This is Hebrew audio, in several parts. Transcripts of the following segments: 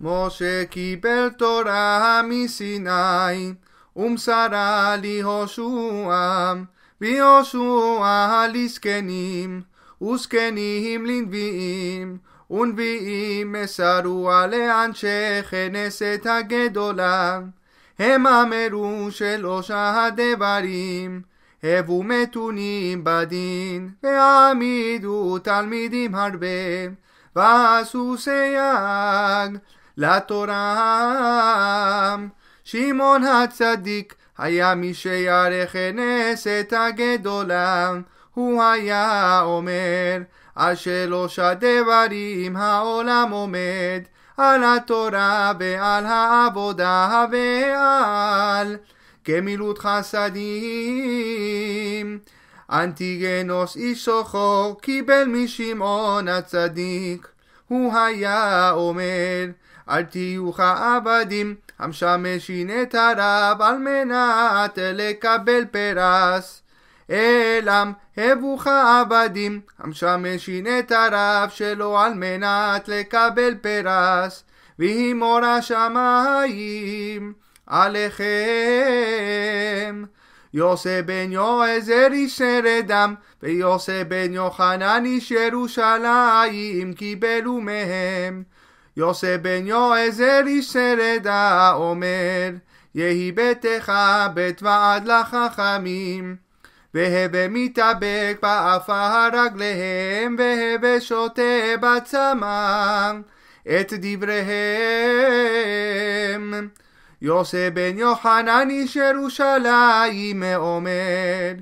משה קיבל תורה מסיני, ומסרה ליהושע, ויהושע לזקנים, וזקנים לנביאים, ונביאים מסרוה לאנשי כנסת הגדולה. הם אמרו שלושה הדברים, הבו מתונים בדין, והעמידו תלמידים הרבה, ועשו סייג לתורה. שמעון הצדיק היה מי שירא כנסת הגדולה, הוא היה אומר, על שלושה דברים העולם עומד, על התורה ועל העבודה ועל גמילות חסדים. אנטיגנוס איש סוחו קיבל משמעון הצדיק, הוא היה אומר, אל תהיו כעבדים המשמשים את הרב על מנת לקבל פרס. אלם הבוך עבדים המשמשים את הרב שלו על מנת לקבל פרס, ויהי מור השמיים עליכם. יוסף בן יועזר איש צרדה, ויוסף בן יוחנן איש ירושלים קיבלו מהם. יוסף בן יועזר איש צרדה אומר, יהי ביתך בית ועד לחכמים. והוי מתאבק בעפר רגליהם, והוי שותה בצמא את דבריהם. יוסף בן יוחנן איש ירושלים אומר,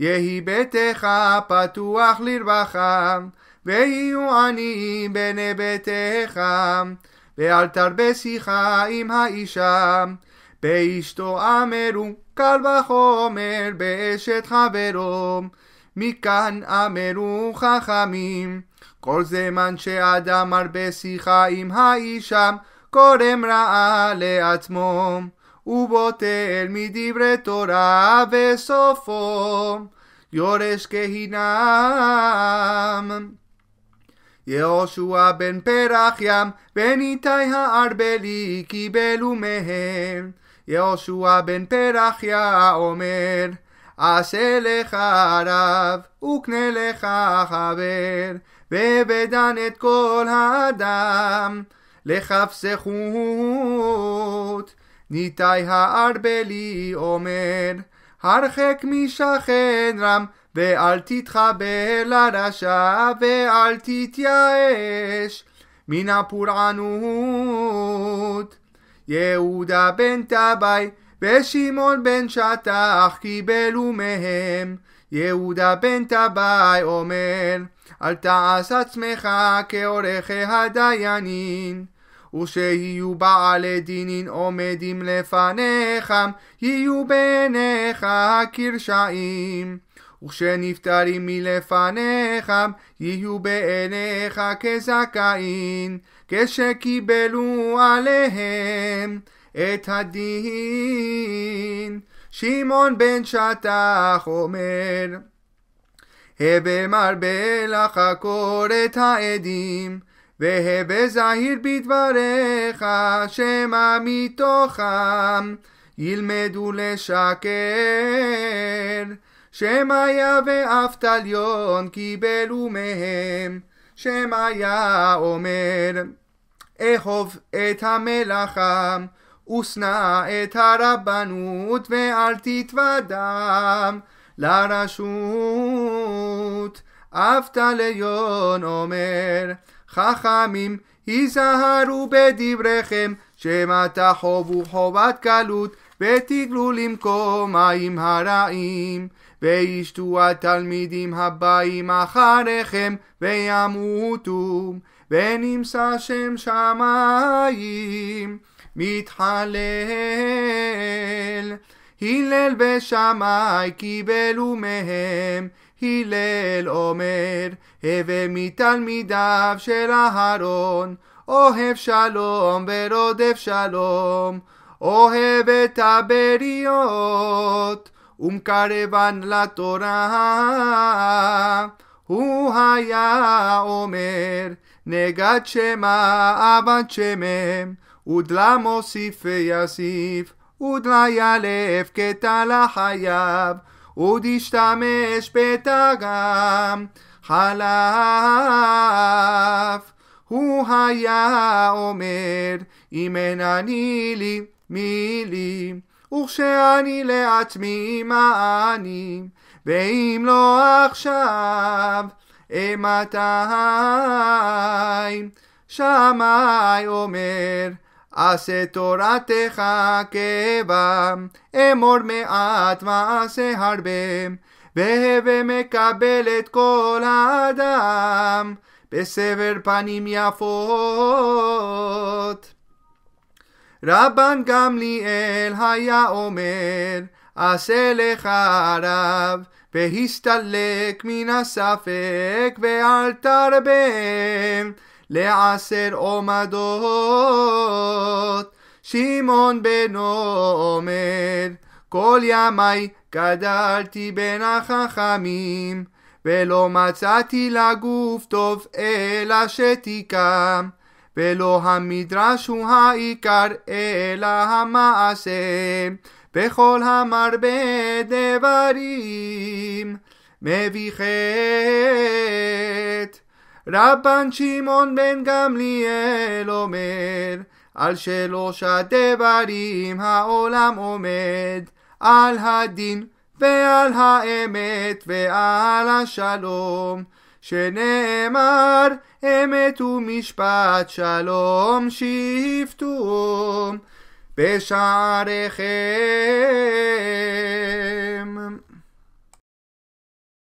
יהי ביתך פתוח לרווחה, ויהיו עניים בני ביתך, ואל תרבה שיחה עם האישה, באשתו אמרו קל וחומר באשת חברו, מכאן אמרו חכמים, כל זמן שאדם הרבה שיחה עם האישה, קורם רעה לעצמו, ובוטל מדברי תורה וסופו, יורש כהינם. יהושע בן פרחיה, בן איתי הארבלי, קיבלו מהם. יהושע בן פרחיה אומר, עשה לך רב, וקנה לך חבר, ובדן את כל האדם, לכף זכות. ניתי הארבלי אומר, הרחק משכן רם, ואל תתחבר לרשע, ואל תתייאש מן הפורענות. יהודה בן טבעי ושמעון בן שטח קיבלו מהם. יהודה בן טבעי אומר, אל תעש עצמך כעורכי הדיינים. ושיהיו בעלי דינין עומדים לפניך, יהיו בעיניך כרשעים. וכשנפטרים מלפניך, יהיו בעיניך כזכאים, כשקיבלו עליהם את הדין. שמעון בן שטח אומר, הווה מרבה לחקור את העדים, והווה זהיר בדבריך, שמא מתוכם ילמדו לשקר. שמאיה ואבטליון קיבלו מהם, שמאיה אומר, אהוב את המלאכה, ושנא את הרבנות, ואל תתוודם לרשות. אבטליון אומר, חכמים, היזהרו בדבריכם, שמא תחובו חובת קלות, ותגלו למקום מים הרעים. וישתו התלמידים הבאים אחריכם וימותו, ונמצא שם שמיים מתחלל. הלל ושמאי קיבלו מהם, הלל אומר, הווה מתלמידיו של אהרון, אוהב שלום ורודף שלום, אוהב את הבריות. ומקרבן לתורה. הוא היה אומר, נגד שמא עבד שמם, ודלה מוסיף ויסיף, ודלה ילף קטע לחייו, ודשתמש בתגם חלף. הוא היה אומר, אם אין אני לי, מי לי? וכשאני לעצמי מה אני, ואם לא עכשיו, אימתי? שמאי אומר, עשה תורתך קבע, אמור מעט ועשה הרבה, והווה מקבל את כל האדם, בסבר פנים יפות. רבן גמליאל היה אומר, עשה לך רב, והסתלק מן הספק, ואל תרבה לעשר עומדות. שמעון בנו אומר, כל ימי גדלתי בין החכמים, ולא מצאתי לגוף טוב אלא שתיקם. ולא המדרש הוא העיקר, אלא המעשה, בכל המרבה דברים מביא חטא. רבן שמעון בן גמליאל אומר, על שלושה דברים העולם עומד, על הדין ועל האמת ועל השלום. שנאמר אמת ומשפט שלום שפטו בשעריכם.